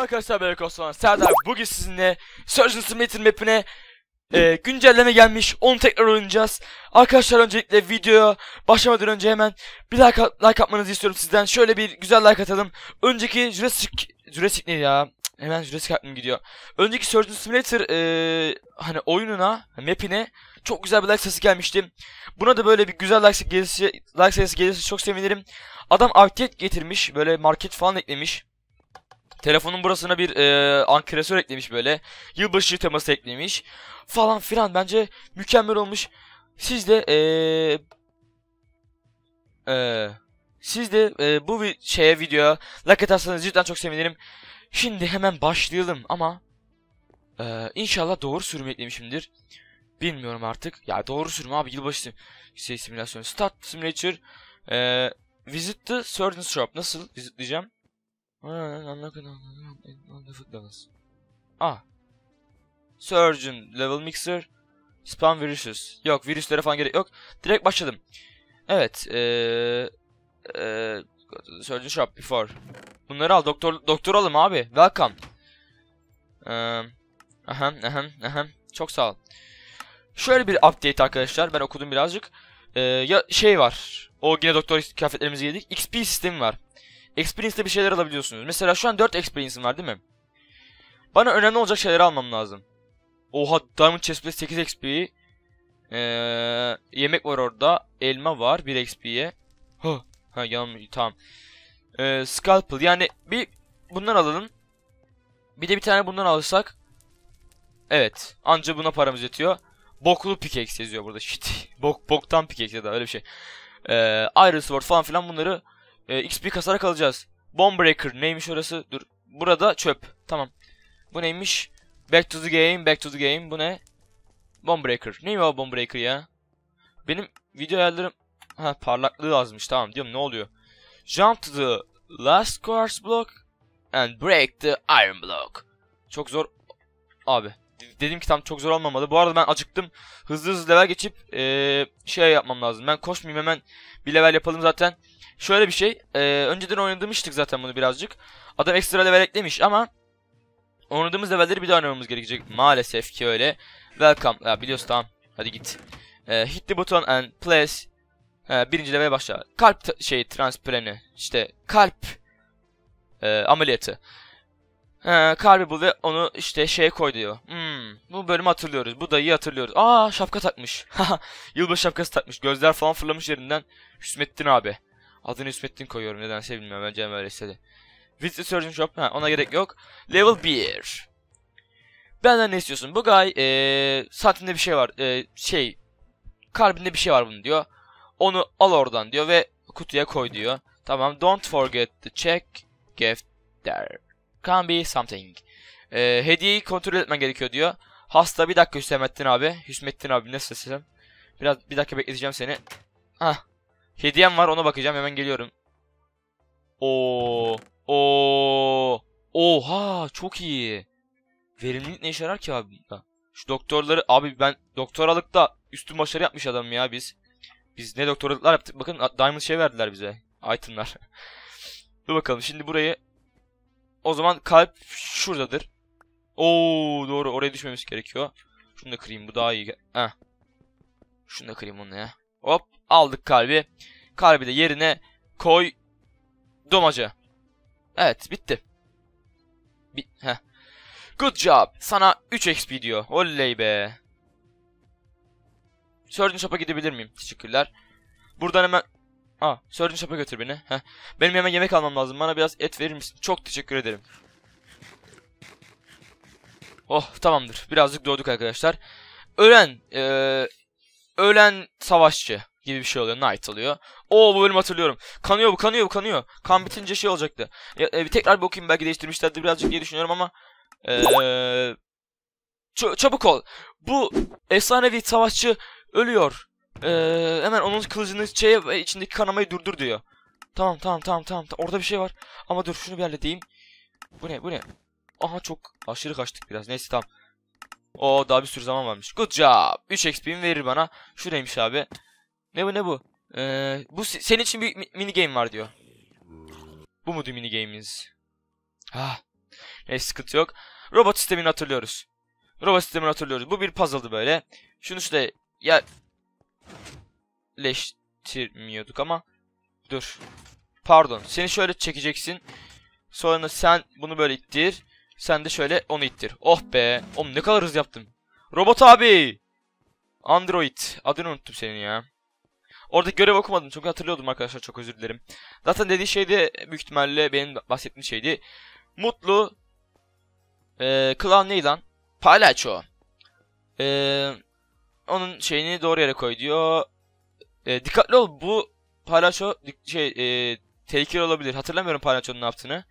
Merhaba arkadaşlar ben Osman. Serdar bugün sizinle Surgeon Simulator mapine e, güncelleme gelmiş. Onu tekrar oynayacağız. Arkadaşlar öncelikle videoya başlamadan önce hemen bir like, like atmanızı istiyorum sizden. Şöyle bir güzel like atalım. Önceki Jurassic Jurassic ne ya? Hemen Jurassic aklım gidiyor. Önceki Surgeon Simulator e, hani oyununa mapine çok güzel bir like sayısı gelmişti. Buna da böyle bir güzel like, sayısı like sayısı gelirse çok sevinirim. Adam update getirmiş böyle market falan eklemiş Telefonun burasına bir e, ankresör eklemiş böyle. Yılbaşı teması eklemiş. Falan filan bence mükemmel olmuş. Siz de e, e, siz de e, bu şeye videoya like atarsanız cidden çok sevinirim. Şimdi hemen başlayalım ama e, inşallah doğru sürüm eklemişimdir. Bilmiyorum artık. Ya doğru sürüm abi yılbaşı şey simülasyonu. Start Simulator e, Visit the Surgeon Shop. Nasıl visitleyeceğim? Ah. Surgeon, level mixer, spam viruses. Yok virüslere falan gerek yok. Direkt başladım. Evet. Eee... Eee... Surgeon shop before. Bunları al. Doktor, doktor alım abi. Welcome. Eee... Ahem, ahem, ahem. Çok sağ ol. Şöyle bir update arkadaşlar. Ben okudum birazcık. Eee ya şey var. O yine doktor kıyafetlerimizi giydik. XP sistemi var. Experience'de bir şeyler alabiliyorsunuz. Mesela şu an 4 experience'im var değil mi? Bana önemli olacak şeyleri almam lazım. Oha Diamond Chestplate 8 XP. Ee, yemek var orada. Elma var 1 XP'ye. Ha, ha yanlış tamam. Ee, scalpel yani bir bundan alalım. Bir de bir tane bundan alırsak. Evet. Anca buna paramız yetiyor. Boklu pickaxe yazıyor burada. Shit. Bok, boktan pickaxe ya da öyle bir şey. Ee, Iron Sword falan filan bunları e, XP kasarak alacağız. Bombreaker neymiş orası? Dur. Burada çöp. Tamam. Bu neymiş? Back to the game, back to the game. Bu ne? Bombreaker. Neymiş o Bombreaker ya? Benim video ayarlarım... Ha parlaklığı azmış. Tamam diyorum ne oluyor? Jump to the last quartz block and break the iron block. Çok zor. Abi. Dedim ki tam çok zor olmamalı. Bu arada ben acıktım. Hızlı hızlı level geçip ee, şey yapmam lazım. Ben koşmayayım hemen bir level yapalım zaten. Şöyle bir şey. E, önceden oynadığımızdık zaten bunu birazcık. Adam ekstra level eklemiş ama oynadığımız levelleri bir daha oynamamız gerekecek. Maalesef ki öyle. Welcome. Ya biliyorsun tamam. Hadi git. E, hit the button and place. E, birinci level başla. Kalp şey transplant'i. İşte kalp e, ameliyatı. E, kalbi bul ve onu işte şeye koy diyor. Hmm, bu bölümü hatırlıyoruz. Bu dayıyı hatırlıyoruz. Aa şapka takmış. Yılbaşı şapkası takmış. Gözler falan fırlamış yerinden. Hüsmettin abi. Adını Hüsmettin koyuyorum nedense bilmiyorum. Bence öyle istedi. Visit Surgeon Shop. Ha, ona gerek yok. Level 1. Benden ne istiyorsun? Bu guy ee, saatinde bir şey var. Ee, şey kalbinde bir şey var bunun diyor. Onu al oradan diyor ve kutuya koy diyor. Tamam. Don't forget to check gift there. Can be something. Ee, hediyeyi kontrol etmen gerekiyor diyor. Hasta bir dakika Hüsmettin abi. Hüsmettin abi nasılsın? Biraz bir dakika bekleteceğim seni. Hah. Hediyem var ona bakacağım hemen geliyorum. Oo, oo, oha çok iyi. Verimlilik ne işe yarar ki abi? Şu doktorları abi ben doktoralıkta üstün başarı yapmış adam ya biz. Biz ne doktoralıklar yaptık bakın diamond şey verdiler bize. Itemlar. Dur bakalım şimdi burayı o zaman kalp şuradadır. Oo doğru oraya düşmemiz gerekiyor. Şunu da kırayım bu daha iyi. Heh. Şunu da kırayım onu ya. Hop aldık kalbi. Kalbi de yerine koy domacı. Evet bitti. Bi Heh. Good job. Sana 3 XP diyor. Oley be. Surgeon Shop'a gidebilir miyim? Teşekkürler. Buradan hemen... Aa, Surgeon Shop'a götür beni. Heh. Benim hemen yemek almam lazım. Bana biraz et verir misin? Çok teşekkür ederim. Oh tamamdır. Birazcık doğduk arkadaşlar. Ölen, eee ölen savaşçı gibi bir şey oluyor. Knight oluyor. Oo bu bölümü hatırlıyorum. Kanıyor bu kanıyor bu kanıyor. Kan bitince şey olacaktı. Ya, e, tekrar bir okuyayım belki değiştirmişlerdi birazcık diye düşünüyorum ama. Eee ç- çabuk ol. Bu efsanevi savaşçı ölüyor. Eee hemen onun kılıcını şeye ve içindeki kanamayı durdur diyor. Tamam tamam tamam tamam. Orada bir şey var. Ama dur şunu bir halledeyim. Bu ne bu ne? Aha çok aşırı kaçtık biraz. Neyse tamam. O daha bir sürü zaman varmış. Good job. 3 XP'mi verir bana. Şuraymış abi. Ne bu ne bu? Ee, bu se- senin için bir mi- mini game var diyor. Bu mudur mini game'imiz? Ah. Neyse sıkıntı yok. Robot sistemini hatırlıyoruz. Robot sistemini hatırlıyoruz. Bu bir puzzle'dı böyle. Şunu şurada yerleştirmiyorduk ama. Dur. Pardon. Seni şöyle çekeceksin. Sonra sen bunu böyle ittir. Sen de şöyle onu ittir. Oh be. Oğlum ne kadar hızlı yaptım. Robot abi. Android. Adını unuttum senin ya. Orada görev okumadım. Çok hatırlıyordum arkadaşlar. Çok özür dilerim. Zaten dediği şey de büyük ihtimalle benim bahsettiğim şeydi. Mutlu. Ee, klan neydi lan? Palyaço. Ee, onun şeyini doğru yere koy diyor. Ee, dikkatli ol. Bu palyaço şey e, tehlikeli olabilir. Hatırlamıyorum palyaçonun ne yaptığını.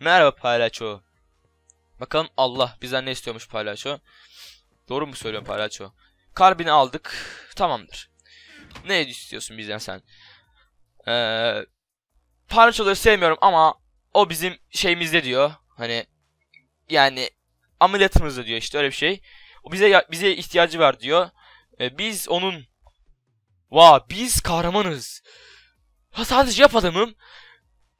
Merhaba palyaço. Bakalım Allah bizden ne istiyormuş palyaço. Doğru mu söylüyorum palyaço? Karbini aldık. Tamamdır. Ne istiyorsun bizden sen? Ee, palyaçoları sevmiyorum ama o bizim şeyimizde diyor. Hani yani ameliyatımızda diyor işte öyle bir şey. O bize bize ihtiyacı var diyor. Ee, biz onun Va biz kahramanız. Ha sadece yap.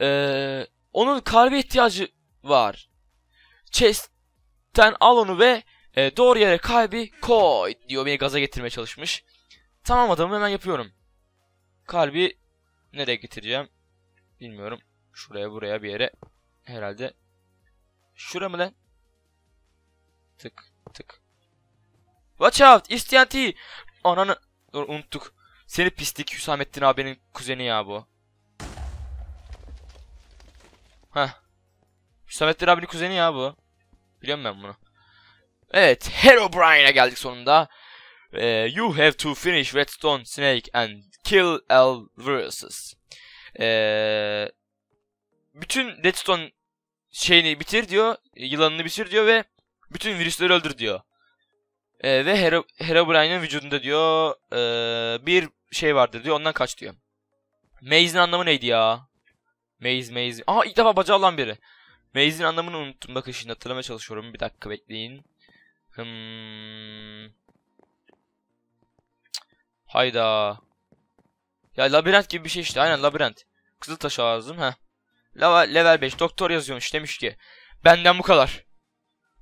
Ee, onun kalbe ihtiyacı var. Chest'ten al onu ve e, doğru yere kalbi koy diyor beni gaza getirmeye çalışmış. Tamam adamım hemen yapıyorum. Kalbi nereye getireceğim? Bilmiyorum. Şuraya buraya bir yere. Herhalde. Şura mı lan? Tık tık. Watch out! İsteyen! Ananı... Dur unuttuk. Seni pislik Hüsamettin abinin kuzeni ya bu. Heh. Hüsamettin abinin kuzeni ya bu. Biliyorum ben bunu. Evet. Herobrine'a geldik sonunda. Uh, you have to finish Redstone Snake and kill Elversus. Ee, bütün Redstone şeyini bitir diyor. Yılanını bitir diyor ve bütün virüsleri öldür diyor. Ee, ve Hero Herobrine'in vücudunda diyor ee, bir şey vardır diyor. Ondan kaç diyor. Maze'in anlamı neydi ya? Maze, Maze. Aha ilk defa bacağı olan biri. Maze'in anlamını unuttum. Bakın şimdi hatırlamaya çalışıyorum. Bir dakika bekleyin. Hmm. Hayda. Ya labirent gibi bir şey işte. Aynen labirent. Kızıl taş ağzım. ha. Level 5. Doktor yazıyormuş. Demiş ki. Benden bu kadar.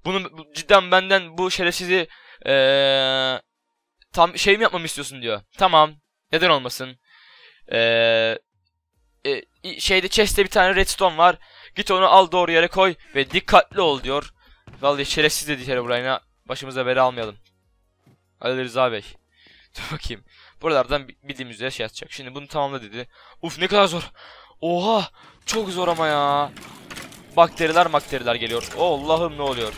Bunu cidden benden bu şerefsizi ee, tam şey mi yapmamı istiyorsun diyor. Tamam. Neden olmasın? Ee, e, şeyde chest'te bir tane redstone var. Git onu al doğru yere koy ve dikkatli ol diyor. Vallahi şerefsiz dedi Herobrine'a. Başımıza bela almayalım. Ali Rıza Bey. Dur bakayım. Buralardan bildiğimiz üzere şey atacak. Şimdi bunu tamamla dedi. Uf ne kadar zor. Oha. Çok zor ama ya. Bakteriler bakteriler geliyor. Allah'ım ne oluyor.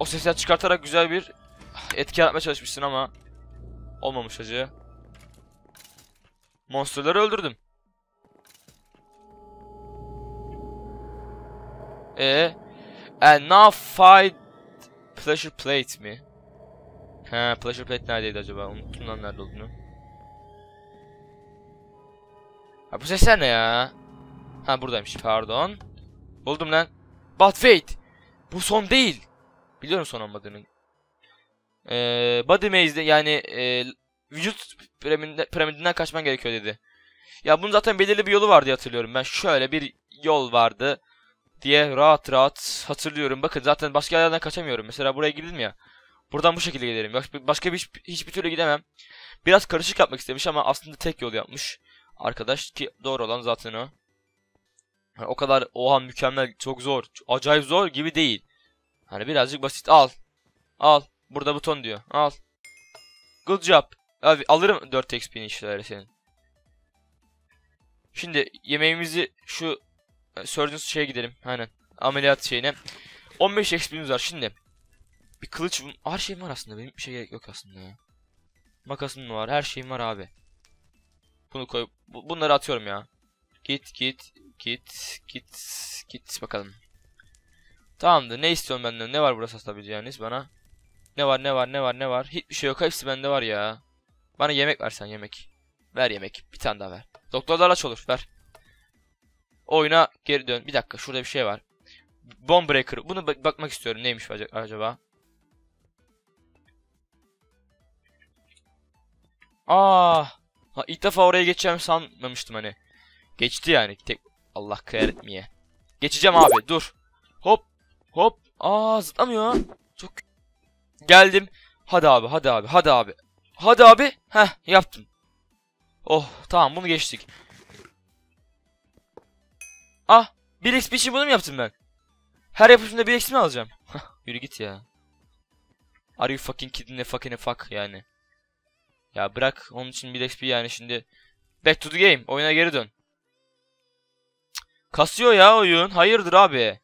O sesler çıkartarak güzel bir etki yaratmaya çalışmışsın ama olmamış acı. Monsterları öldürdüm. E and now find pleasure plate mi? He pleasure plate neredeydi acaba? Unuttum lan nerede olduğunu. Ha bu sesler ne ya? Ha buradaymış pardon. Buldum lan. But wait. Bu son değil. Biliyorum son olmadığını. Ee, body maze'de yani e, vücut piramidine, piramidinden kaçman gerekiyor dedi. Ya bunun zaten belirli bir yolu vardı hatırlıyorum. Ben şöyle bir yol vardı diye rahat rahat hatırlıyorum. Bakın zaten başka yerlerden kaçamıyorum. Mesela buraya girdim ya. Buradan bu şekilde gelirim. Başka bir hiçbir türlü gidemem. Biraz karışık yapmak istemiş ama aslında tek yol yapmış. Arkadaş ki doğru olan zaten o. Yani o kadar oha mükemmel çok zor. Acayip zor gibi değil. Hani birazcık basit. Al. Al. Burada buton diyor. Al. Good job. Abi alırım 4 XP'ni işleri senin. Şimdi yemeğimizi şu Surgeon şeye gidelim. Aynen. Ameliyat şeyine. 15 XP'miz var şimdi. Bir kılıç her şeyim var aslında. Benim bir şey gerek yok aslında ya. Makasım var. Her şeyim var abi. Bunu koy. bunları atıyorum ya. Git git git git git bakalım. Tamamdır. Ne istiyorsun benden? Ne var burası satabileceğiniz bana? Ne var ne var ne var ne var? Hiçbir şey yok. Hepsi bende var ya. Bana yemek versen yemek. Ver yemek. Bir tane daha ver. Doktorlar aç olur. Ver. Oyuna geri dön. Bir dakika. Şurada bir şey var. Bomb Breaker. Bunu bak bakmak istiyorum. Neymiş acaba? Aa, ah, Ha, ilk defa oraya geçeceğimi sanmamıştım hani. Geçti yani. Tek Allah kahretmeye. Geçeceğim abi dur. Hop hop. Aa zıplamıyor. Çok Geldim. Hadi abi hadi abi hadi abi. Hadi abi. Heh yaptım. Oh tamam bunu geçtik. Ah 1 XP için bunu mu yaptım ben? Her yapışımda 1 XP mi alacağım? Yürü git ya. Are you fucking kidding the fucking fuck yani. Ya bırak onun için 1 XP yani şimdi. Back to the game. Oyuna geri dön. Kasıyor ya oyun. Hayırdır abi.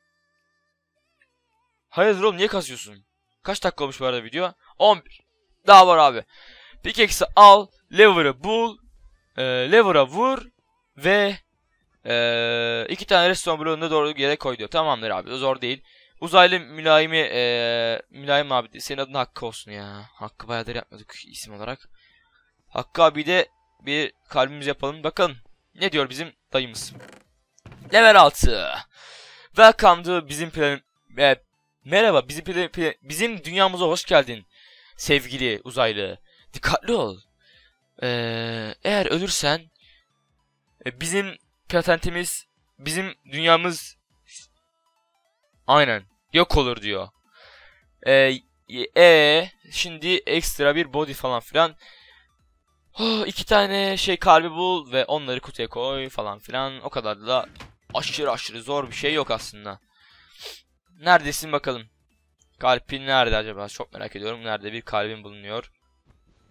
Hayırdır oğlum niye kasıyorsun? Kaç dakika olmuş bu arada video? 11. Daha var abi. Pickaxe'i al. Lever'ı bul. E, lever'a vur. Ve e, iki tane redstone bloğunu doğru yere koy diyor. Tamamdır abi. Zor değil. Uzaylı mülayimi e, mülayim abi senin adın Hakkı olsun ya. Hakkı bayağıdır yapmadık isim olarak. Hakkı abi de bir kalbimiz yapalım. Bakın ne diyor bizim dayımız. Level 6. Welcome to bizim plan... E, merhaba bizim plan, bizim dünyamıza hoş geldin. Sevgili uzaylı. Dikkatli ol. Ee, eğer ölürsen e, bizim patentimiz bizim dünyamız aynen yok olur diyor. Ee, e şimdi ekstra bir body falan filan. Oh, iki tane şey kalbi bul ve onları kutuya koy falan filan. O kadar da aşırı aşırı zor bir şey yok aslında. Neredesin bakalım. Kalbin nerede acaba? Çok merak ediyorum. Nerede bir kalbin bulunuyor.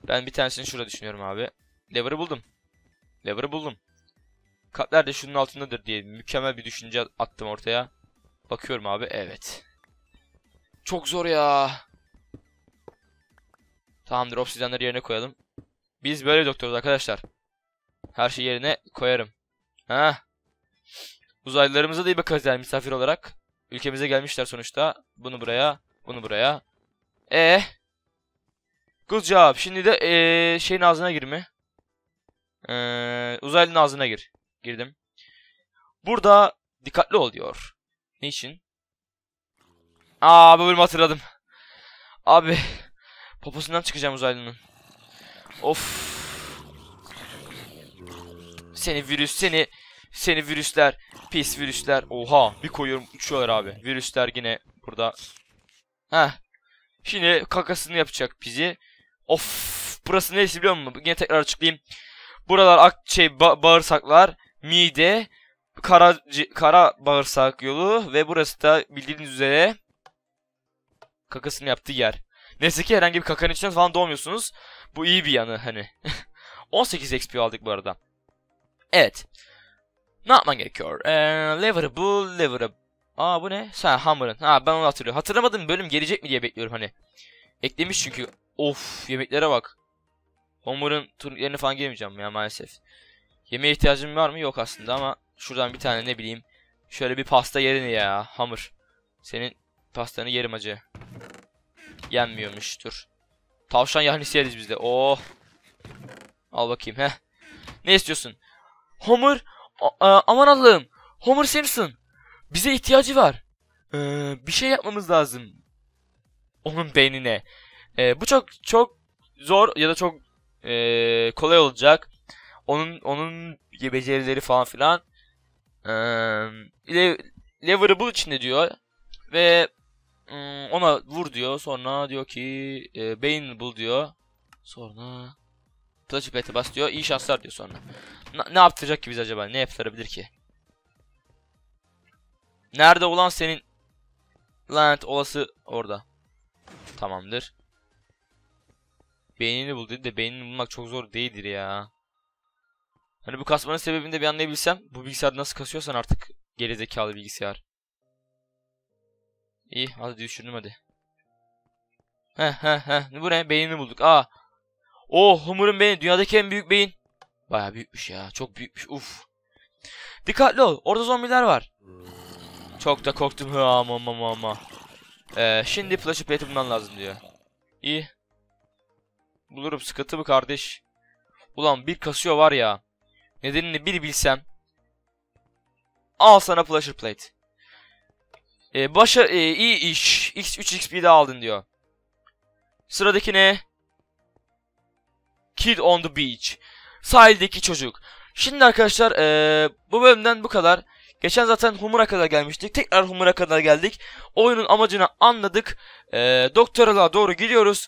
Ben bir tanesini şurada düşünüyorum abi. Lever'ı buldum. Lever'ı buldum. Kalpler de şunun altındadır diye mükemmel bir düşünce attım ortaya. Bakıyorum abi. Evet. Çok zor ya. Tamamdır. Obsidyenleri yerine koyalım. Biz böyle doktoruz arkadaşlar. Her şeyi yerine koyarım. Ha. Uzaylılarımıza da iyi bakarız yani misafir olarak. Ülkemize gelmişler sonuçta. Bunu buraya, bunu buraya. E. Good job. Şimdi de ee, şeyin ağzına girme. Ee, uzaylının ağzına gir. Girdim. Burada dikkatli ol diyor. Niçin? Aa bu bölümü hatırladım. Abi poposundan çıkacağım uzaylının. Of. Seni virüs seni seni virüsler pis virüsler. Oha bir koyuyorum uçuyorlar abi. Virüsler yine burada. Heh. Şimdi kakasını yapacak bizi. Of burası neresi biliyor musun? Yine tekrar açıklayayım. Buralar ak şey ba bağırsaklar, mide, kara kara bağırsak yolu ve burası da bildiğiniz üzere kakasını yaptığı yer. Neyse ki herhangi bir kakanın içinden falan doğmuyorsunuz. Bu iyi bir yanı hani. 18 XP aldık bu arada. Evet. Ne yapman gerekiyor? Ee, lever'ı bul, lever'ı... Aa bu ne? Sen hammer'ın. Ha ben onu hatırlıyorum. Hatırlamadım bölüm gelecek mi diye bekliyorum hani. Eklemiş çünkü. Of yemeklere bak. Homer'ın yerine falan gelmeyeceğim ya maalesef. Yemeğe ihtiyacım var mı? Yok aslında ama şuradan bir tane ne bileyim. Şöyle bir pasta yerini ya. Hamur. Senin pastanı yerim acı. Yenmiyormuş. Dur. Tavşan yahnisi yeriz biz de. Oh. Al bakayım he. Ne istiyorsun? Homer. aman Allah'ım. Homer Simpson. Bize ihtiyacı var. Ee, bir şey yapmamız lazım. Onun beynine. Ee, bu çok çok zor ya da çok ee, kolay olacak. Onun onun becerileri falan filan. Ee, lever'ı bul içinde diyor. Ve Hmm, ona vur diyor. Sonra diyor ki e, bul diyor. Sonra Touchpad'e bas diyor. İyi şanslar diyor sonra. Na, ne yaptıracak ki biz acaba? Ne yaptırabilir ki? Nerede olan senin lanet olası orada. Tamamdır. Beynini bul dedi de beynini bulmak çok zor değildir ya. Hani bu kasmanın sebebini de bir anlayabilsem bu bilgisayar nasıl kasıyorsan artık gerizekalı bilgisayar. İyi hadi düşürdüm hadi. Heh heh heh. Bu ne? Beynini bulduk. Aa. Oh Humur'un beyni. Dünyadaki en büyük beyin. Baya büyükmüş ya. Çok büyükmüş. Uf. Dikkatli ol. Orada zombiler var. Çok da korktum. Ama ama ama. Ee, şimdi flash plate'i bulman lazım diyor. İyi. Bulurum sıkıntı mı kardeş? Ulan bir kasıyor var ya. Nedenini bir bilsem. Al sana flasher plate. E, başa e, iyi iş. X 3 XP de aldın diyor. Sıradaki ne? Kid on the beach. Sahildeki çocuk. Şimdi arkadaşlar eee, bu bölümden bu kadar. Geçen zaten Humur'a kadar gelmiştik. Tekrar Humur'a kadar geldik. Oyunun amacını anladık. Eee doktoralığa doğru gidiyoruz.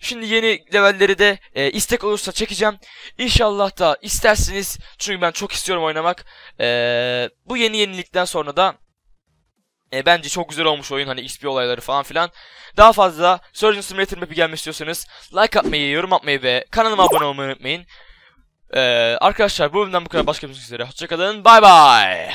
Şimdi yeni levelleri de e, istek olursa çekeceğim. İnşallah da istersiniz. Çünkü ben çok istiyorum oynamak. Eee, bu yeni yenilikten sonra da e, bence çok güzel olmuş oyun hani XP olayları falan filan. Daha fazla Surgeon Simulator map'i gelmek istiyorsanız like atmayı, yorum atmayı ve kanalıma abone olmayı unutmayın. Ee, arkadaşlar bu bölümden bu kadar başka bir üzere. Hoşçakalın. Bay bay.